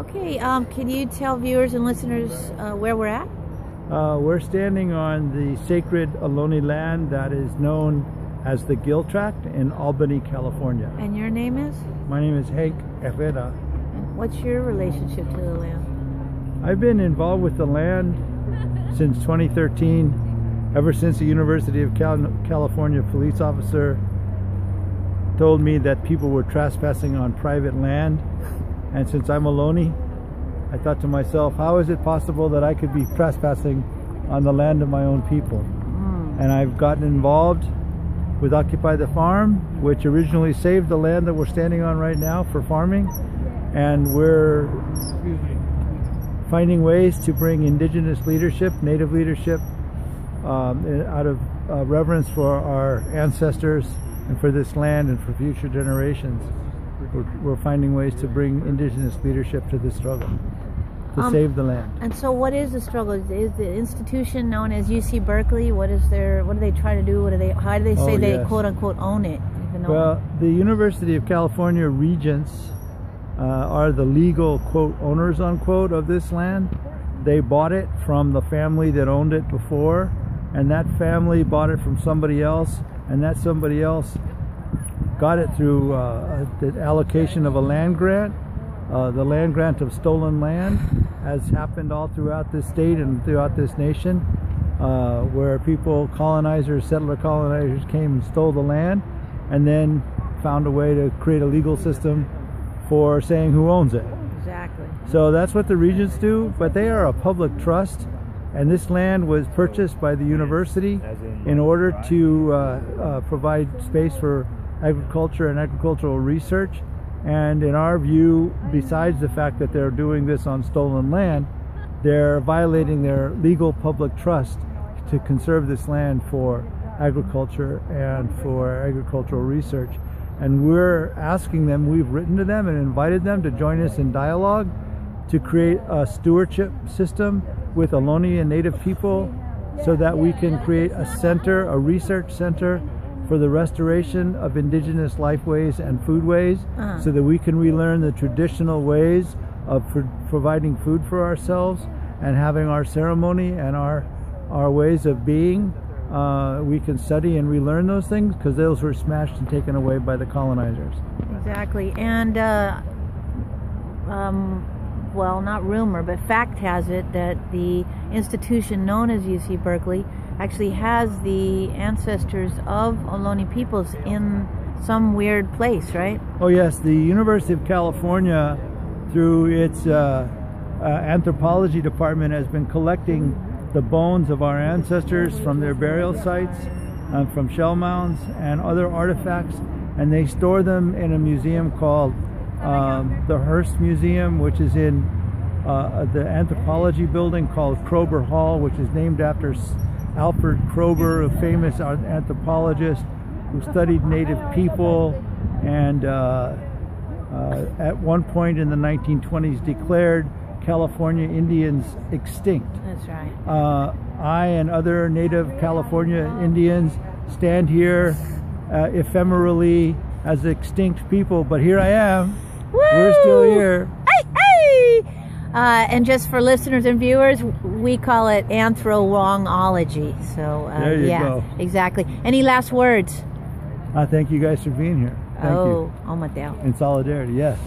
Okay, um, can you tell viewers and listeners uh, where we're at? Uh, we're standing on the sacred Ohlone land that is known as the Gill Tract in Albany, California. And your name is? My name is Hank Herrera. And what's your relationship to the land? I've been involved with the land since 2013, ever since the University of Cal- California police officer told me that people were trespassing on private land. And since I'm Ohlone, I thought to myself, how is it possible that I could be trespassing on the land of my own people? Mm. And I've gotten involved with Occupy the Farm, which originally saved the land that we're standing on right now for farming. And we're finding ways to bring indigenous leadership, native leadership, um, out of uh, reverence for our ancestors and for this land and for future generations. We're, we're finding ways to bring indigenous leadership to the struggle to Um, save the land. And so, what is the struggle? Is, the institution known as UC Berkeley? What is their? What do they try to do? What do they? How do they say Oh, they quote unquote own it? Well, the University of California regents uh, are the legal quote owners unquote of this land. They bought it from the family that owned it before, and that family bought it from somebody else, and that somebody else got it through uh, the allocation of a land grant. Uh, the land grant of stolen land has happened all throughout this state and throughout this nation, uh, where people, colonizers, settler colonizers came and stole the land and then found a way to create a legal system for saying who owns it. exactly. So that's what the regents do, but they are a public trust, and this land was purchased by the university in order to uh, uh, provide space for agriculture and agricultural research. And in our view, besides the fact that they're doing this on stolen land, they're violating their legal public trust to conserve this land for agriculture and for agricultural research. And we're asking them, we've written to them and invited them to join us in dialogue to create a stewardship system with Ohlone and Native people so that we can create a center, a research center for the restoration of indigenous lifeways and foodways Uh-huh. so that we can relearn the traditional ways of pro- providing food for ourselves and having our ceremony and our our ways of being uh, we can study and relearn those things because those were smashed and taken away by the colonizers Exactly. And, uh, um, well, not rumor, but fact has it that the institution known as UC Berkeley actually has the ancestors of Ohlone peoples in some weird place, right? Oh yes, the University of California, through its uh, uh, anthropology department, has been collecting the bones of our ancestors from their burial sites, uh, from shell mounds and other artifacts, and they store them in a museum called um, the Hearst Museum, which is in uh, the anthropology building called Kroeber Hall, which is named after Alfred Kroeber, a famous anthropologist who studied native people and uh, uh, at one point in the 1920s declared California Indians extinct. That's right. Uh, I and other native California Indians stand here uh, ephemerally as extinct people, but here I am. We're still here. Hey, hey! Uh, and just for listeners and viewers, we call it anthrowongology. So, uh, There you yeah, go. exactly. Any last words? I thank you guys for being here. Thank oh, oh, Mateo. you. In solidarity, yes.